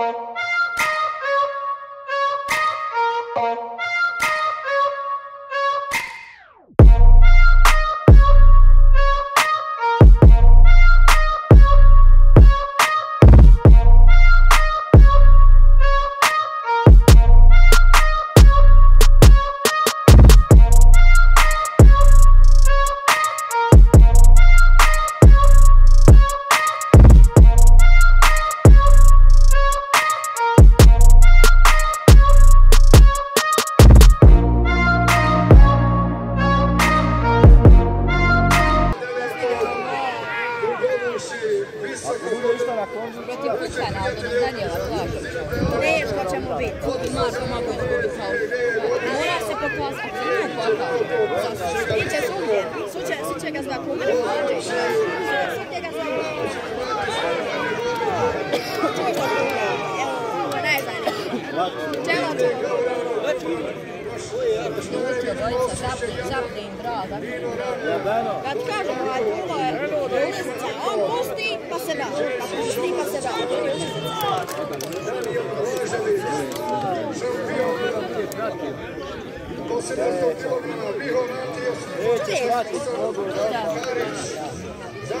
Bye. Mora se pokazati, ako se svugdje. Suće, suće ga zva Kumir Mlađe. Svugdje ga zva Evo, najzanimljivije. Čelo, čelo. Ljutio dvojica, zapne, zapne im brada. Kad kažem, ovaj Kulo je ulizica, on pusti pa se da. Pa pusti pa se da.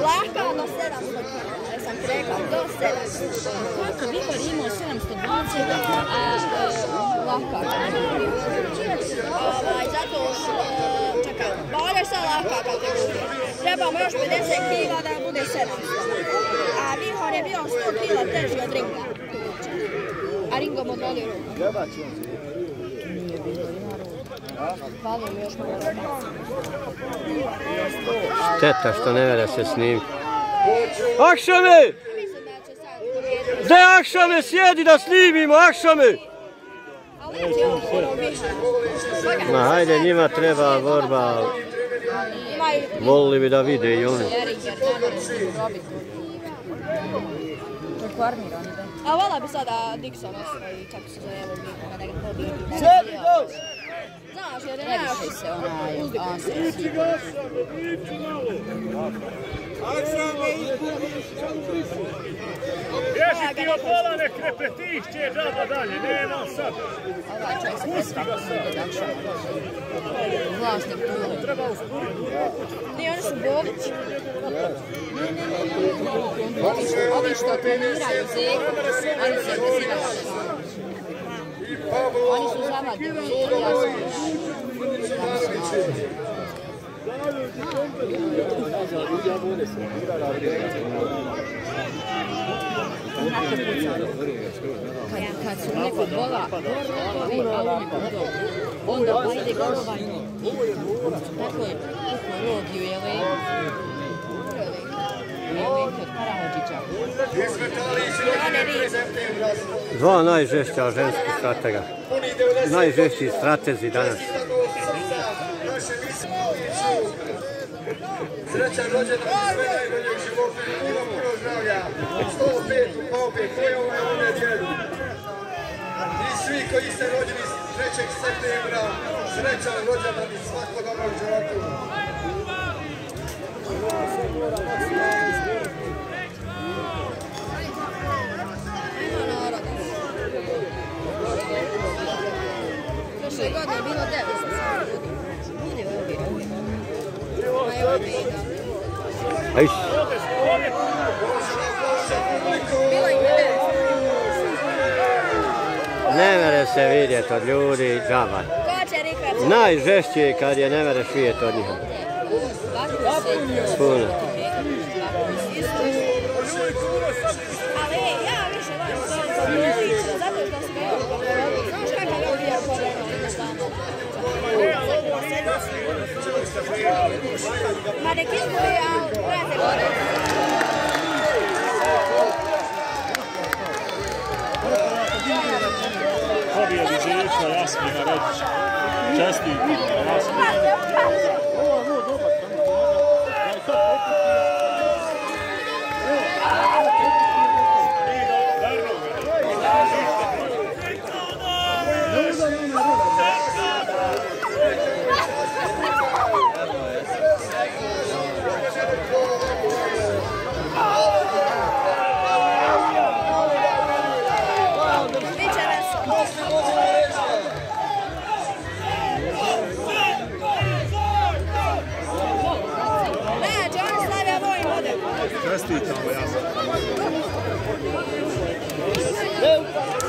Lahka do 700 kg. Ja sam ti rekla, do 700. Kako Vihor imao 720, a e, lahka. Ovaj, zato što, čekaj, pa ovdje je sad lahka kategorija. Trebamo još 50 kg da bude 700. A Vihor je bio 100 kg teži od ringa. A ringom odvolio ruku. Hvala mi još. Šteta što ne vede se snimiti. Akšame! Gde Akšame sjedi da snimimo, Akšame! Ma hajde, njima treba borba, volili bi da vide i oni. A vola bi sada Dixon osvoji, kako se zove, evo Vihora, da ga pobijedi. Previše se onaj. Bježi ti od pola, nek ne pretišće džaba dalje, nema sad. Ovaj predstavlja ide dakša. Vlasnik Tule. Treba usporiti. Nije, oni su Bogić. Ovi što treniraju Zeku, oni se vezivali. Oni su zavadili kad, kad su neko bola, ovi, a oni budu, onda pa pojede golovanje. Tako je, kako rogiju, je Dva najžešća ženskih stratega. Najžešći stratezi danas. Srećan rođendan i sve najboljeg života. životu puno, puno zdravlja. 105 u pobe, koje ovo je ovdje djedu. I svi koji ste rođeni 3. septembra, srećan rođendan i svako dobro u životu. Ima Prošle godine je bilo 900 ljudi. Ljudi ovdje, ovdje. Ma evo vidi. Ajš, Bilo im je 900. ne mere se vidjeti od ljudi džaba. Ko će rikati? Najžešći je kad je ne mereš vidjeti od njih. Kako se Puno. Ma nek izgubi,